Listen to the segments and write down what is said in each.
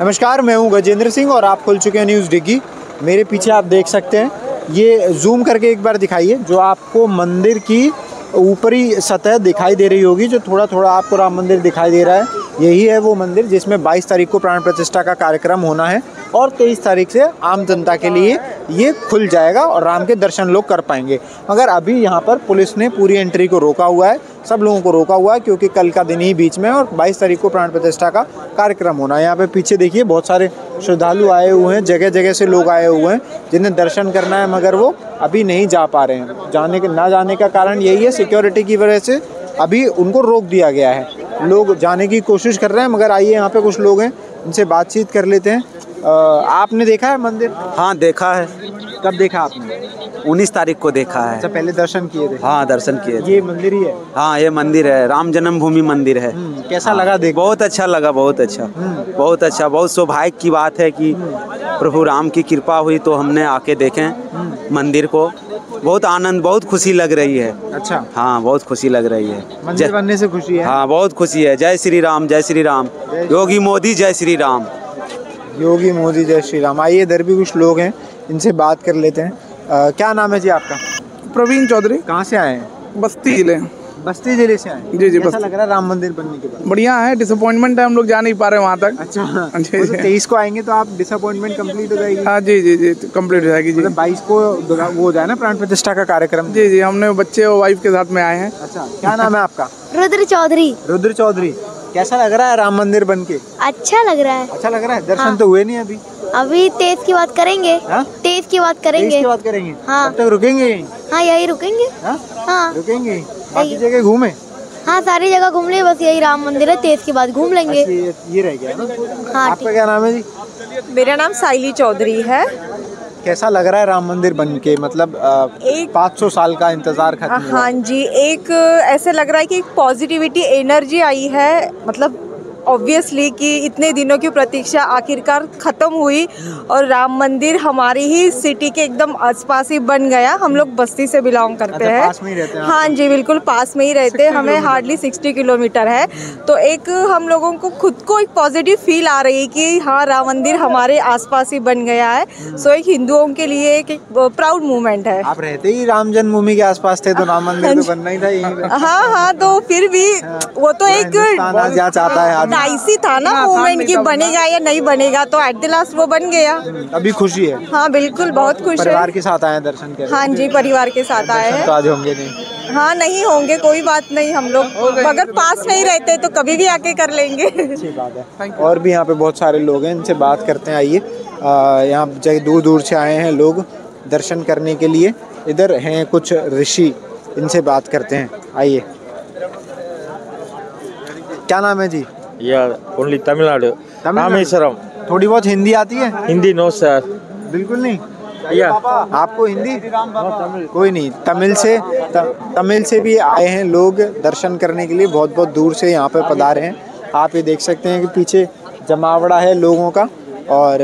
नमस्कार, मैं हूँ गजेंद्र सिंह और आप खुल चुके हैं न्यूज़ डिग्गी। मेरे पीछे आप देख सकते हैं, ये जूम करके एक बार दिखाइए, जो आपको मंदिर की ऊपरी सतह दिखाई दे रही होगी, जो थोड़ा थोड़ा आपको राम मंदिर दिखाई दे रहा है। यही है वो मंदिर, जिसमें 22 तारीख को प्राण प्रतिष्ठा का कार्यक्रम होना है और 23 तारीख से आम जनता के लिए ये खुल जाएगा और राम के दर्शन लोग कर पाएँगे। मगर अभी यहाँ पर पुलिस ने पूरी एंट्री को रोका हुआ है, सब लोगों को रोका हुआ है, क्योंकि कल का दिन ही बीच में और 22 तारीख को प्राण प्रतिष्ठा का कार्यक्रम होना है। यहाँ पे पीछे देखिए, बहुत सारे श्रद्धालु आए हुए हैं जगह जगह से लोग आए हुए हैं, जिन्हें दर्शन करना है, मगर वो अभी नहीं जा पा रहे हैं। जाने के, ना जाने का कारण यही है सिक्योरिटी की वजह से अभी उनको रोक दिया गया है। लोग जाने की कोशिश कर रहे हैं, मगर आइए यहाँ पे कुछ लोग हैं, उनसे बातचीत कर लेते हैं। आपने देखा है मंदिर? हाँ देखा है। कब देखा आपने? उन्नीस तारीख को देखा है। अच्छा है पहले दर्शन किए थे। हाँ दर्शन किए थे। ये मंदिर ही है? हाँ ये मंदिर है। राम जन्मभूमि मंदिर है। हम्म, कैसा लगा देख बहुत अच्छा लगा बहुत अच्छा। बहुत अच्छा बहुत सौभाग्य की बात है कि प्रभु राम की कृपा हुई तो हमने आके देखें मंदिर को। बहुत आनंद बहुत खुशी लग रही है। अच्छा। हाँ बहुत खुशी लग रही है। मंदिर बनने से खुशी है। हाँ बहुत खुशी है। जय श्री राम जय श्री राम। योगी मोदी जय श्री राम। योगी मोदी जय श्री राम आइए इधर भी कुछ लोग हैं इनसे बात कर लेते हैं। अ, क्या नाम है जी आपका? प्रवीण चौधरी। कहाँ से आए हैं? बस्ती ज़िले। बस्ती ज़िले से आए जी, जी, कैसा बस्ती। लग रहा है राम मंदिर बनने के बाद? बढ़िया है डिसअपॉइंटमेंट है हम लोग जा नहीं पा रहे वहाँ तक। अच्छा जी, जी। तो तेईस को आएँगे तो आप डिसअपॉइंटमेंट कंप्लीट हो जाएगी। हाँ जी जी जी कंप्लीट हो जाएगी जी। मतलब बाईस को वो हो जाए ना प्राण प्रतिष्ठा का कार्यक्रम? जी जी हमने बच्चे और वाइफ के साथ में आए हैं। अच्छा क्या नाम है आपका? रुद्र चौधरी। रुद्र चौधरी। कैसा लग रहा है राम मंदिर बन के अच्छा लग रहा है। अच्छा लग रहा है? दर्शन हाँ। तो हुए नहीं अभी। अभी तेज की बात करेंगे। हाँ? तेज की बात करेंगे। की बात करेंगे? हाँ। तब तक रुकेंगे हाँ यही रुकेंगे। हाँ? हाँ। रुकेंगे बाकी जगह घूमे? हाँ सारी जगह घूम लिए बस यही राम मंदिर है तेज की बात घूम लेंगे। अच्छा, ये ये रह गया हाँ आपका क्या नाम है जी? मेरा नाम साइली चौधरी है। कैसा लग रहा है राम मंदिर बन के? मतलब पाँच सौ साल का इंतज़ार खत्म हाँ जी एक ऐसे लग रहा है कि एक पॉजिटिविटी एनर्जी आई है। मतलब ऑब्वियसली कि इतने दिनों की प्रतीक्षा आखिरकार ख़त्म हुई और राम मंदिर हमारी ही सिटी के एकदम आसपास ही बन गया। हम लोग बस्ती से बिलोंग करते अच्छा, हैं। ही हैं हाँ जी बिल्कुल पास में ही रहते हैं। हमें हार्डली सिक्सटी किलोमीटर है। तो एक हम लोगों को खुद को एक पॉजिटिव फील आ रही है कि हाँ राम मंदिर हमारे आसपास ही बन गया है। सो एक हिंदुओं के लिए एक प्राउड मूवमेंट है। आप रहते ही राम जन्मभूमि के आसपास थे तो राम मंदिर तो बनना ही था हाँ हाँ तो फिर भी वो तो एक चाहता है डाइसी था ना मूवमेंट की बनेगा या नहीं बनेगा तो एट द लास्ट वो बन गया। अभी खुशी है। हाँ बिल्कुल बहुत खुश परिवार के साथ आए दर्शन करने हाँ जी परिवार के साथ आए हैं। तो आज होंगे नहीं। हाँ नहीं होंगे कोई बात नहीं हम लोग अगर पास नहीं रहते तो कभी भी आके कर लेंगे। अच्छी बात है। और भी यहाँ पे बहुत सारे लोग हैं इनसे बात करते हैं आइए। यहाँ जगह दूर दूर से आए हैं लोग दर्शन करने के लिए। इधर हैं कुछ ऋषि इनसे बात करते हैं। आइए। क्या नाम है जी? Yeah, only Tamil Nadu. Tamil Nadu. Rameswaram. थोड़ी बहुत हिंदी आती है Hindi no sir. बिल्कुल नहीं Yeah. आपको हिंदी कोई नहीं तमिल से त, तमिल से भी आए हैं लोग दर्शन करने के लिए बहुत बहुत दूर से यहाँ पे पधारे हैं आप ये देख सकते हैं कि पीछे जमावड़ा है लोगों का और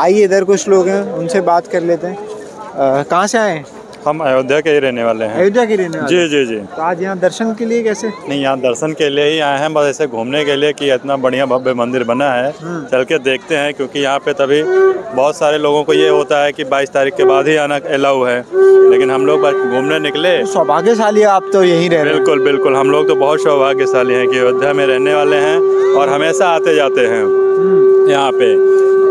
आइए इधर कुछ लोग हैं उनसे बात कर लेते हैं कहाँ से आए हैं हम अयोध्या के ही रहने वाले हैं। अयोध्या के रहने वाले जी जी जी। तो आज यहाँ दर्शन के लिए कैसे? नहीं यहाँ दर्शन के लिए ही आए हैं बस ऐसे घूमने के लिए कि इतना बढ़िया भव्य मंदिर बना है। चल के देखते हैं क्योंकि यहाँ पे तभी बहुत सारे लोगों को ये होता है कि 22 तारीख के बाद ही आना अलाउ है। लेकिन हम लोग बस घूमने निकले। सौभाग्यशाली आप तो यही रह रहे बिल्कुल बिल्कुल हम लोग तो बहुत सौभाग्यशाली हैं कि अयोध्या में रहने वाले हैं और हमेशा आते जाते हैं। यहाँ पे।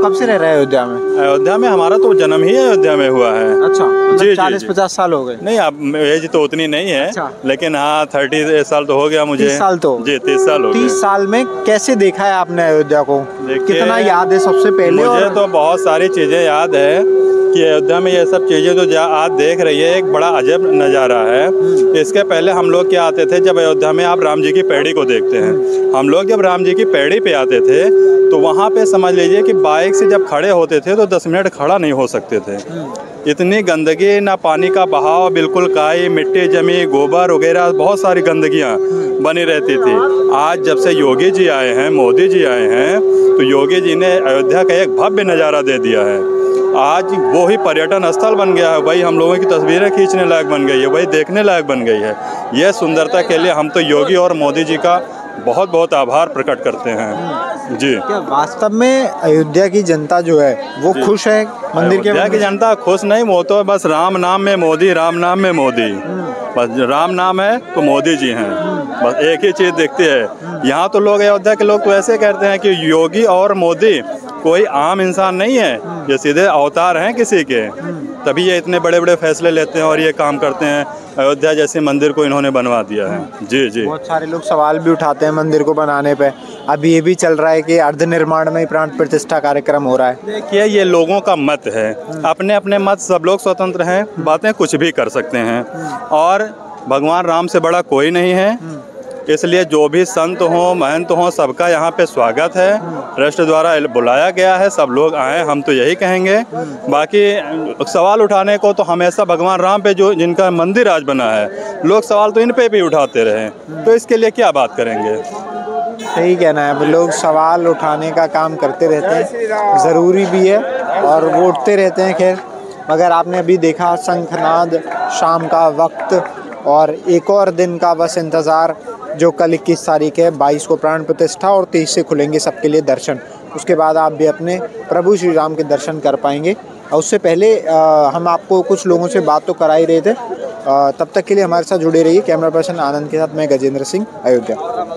कब से रह रहे हैं अयोध्या में? अयोध्या में हमारा तो जन्म ही अयोध्या में हुआ है। अच्छा जी, जी, चालीस पचास साल हो गए। नहीं अब एज तो उतनी नहीं है अच्छा। लेकिन हाँ थर्टी साल तो हो गया मुझे। 30 साल तो? जी तीस साल हो तीस साल में कैसे देखा है आपने अयोध्या को? कितना याद है सबसे पहले मुझे और तो बहुत सारी चीज़ें याद है। कि अयोध्या में ये सब चीज़ें जो जा- आज देख रही है एक बड़ा अजब नज़ारा है। इसके पहले हम लोग क्या आते थे जब अयोध्या में आप राम जी की पैड़ी को देखते हैं। हम लोग जब राम जी की पैड़ी पे आते थे तो वहाँ पे समझ लीजिए कि बाइक से जब खड़े होते थे तो दस मिनट खड़ा नहीं हो सकते थे। इतनी गंदगी ना पानी का बहाव बिल्कुल काई मिट्टी जमी गोबर वगैरह बहुत सारी गंदगियाँ बनी रहती थी। आज जब से योगी जी आए हैं मोदी जी आए हैं तो योगी जी ने अयोध्या का एक भव्य नज़ारा दे दिया है। आज वो ही पर्यटन स्थल बन गया है वही हम लोगों की तस्वीरें खींचने लायक बन गई है वही देखने लायक बन गई है। यह सुंदरता के लिए हम तो योगी और मोदी जी का बहुत बहुत आभार प्रकट करते हैं। जी। क्या वास्तव में अयोध्या की जनता जो है वो खुश है मंदिर के अयोध्या की जनता खुश नहीं वो तो बस राम नाम में मोदी राम नाम में मोदी। बस राम नाम है तो मोदी जी हैं। बस एक ही चीज़ दिखती है। यहाँ तो लोग अयोध्या के लोग तो ऐसे कहते हैं कि योगी और मोदी कोई आम इंसान नहीं है। ये सीधे अवतार हैं किसी के। तभी ये इतने बड़े बड़े फैसले लेते हैं और ये काम करते हैं। अयोध्या जैसे मंदिर को इन्होंने बनवा दिया है। जी जी। बहुत सारे लोग सवाल भी उठाते हैं मंदिर को बनाने पे। अभी ये भी चल रहा है कि अर्ध निर्माण में प्राण प्रतिष्ठा कार्यक्रम हो रहा है। देखिए ये लोगों का मत है। अपने अपने मत सब लोग स्वतंत्र हैं। बातें कुछ भी कर सकते हैं। और भगवान राम से बड़ा कोई नहीं है। इसलिए जो भी संत हों, महंत हों, सबका यहाँ पे स्वागत है। ट्रस्ट द्वारा बुलाया गया है, सब लोग आए, हम तो यही कहेंगे। बाकी, सवाल उठाने को तो हमेशा भगवान राम पे जो जिनका मंदिर आज बना है, लोग सवाल तो इन पे भी उठाते रहे। तो इसके लिए क्या बात करेंगे? सही कहना है, लोग सवाल उठाने का काम करते रहते हैं, ज़रूरी भी है और वो उठते रहते हैं खैर। मगर आपने अभी देखा, शंखनाद शाम का वक्त और एक और दिन का बस इंतज़ार जो कल इक्कीस तारीख है बाईस को प्राण प्रतिष्ठा और तेईस से खुलेंगे सबके लिए दर्शन। उसके बाद आप भी अपने प्रभु श्री राम के दर्शन कर पाएँगे। और उससे पहले आ, हम आपको कुछ लोगों से बात तो करा ही रहे थे। आ, तब तक के लिए हमारे साथ जुड़े रहिए। कैमरा पर्सन आनंद के साथ मैं गजेंद्र सिंह अयोध्या।